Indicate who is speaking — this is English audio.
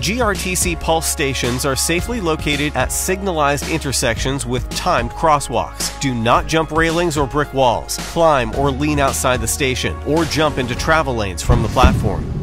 Speaker 1: GRTC Pulse stations are safely located at signalized intersections with timed crosswalks. Do not jump railings or brick walls, climb or lean outside the station, or jump into travel lanes from the platform.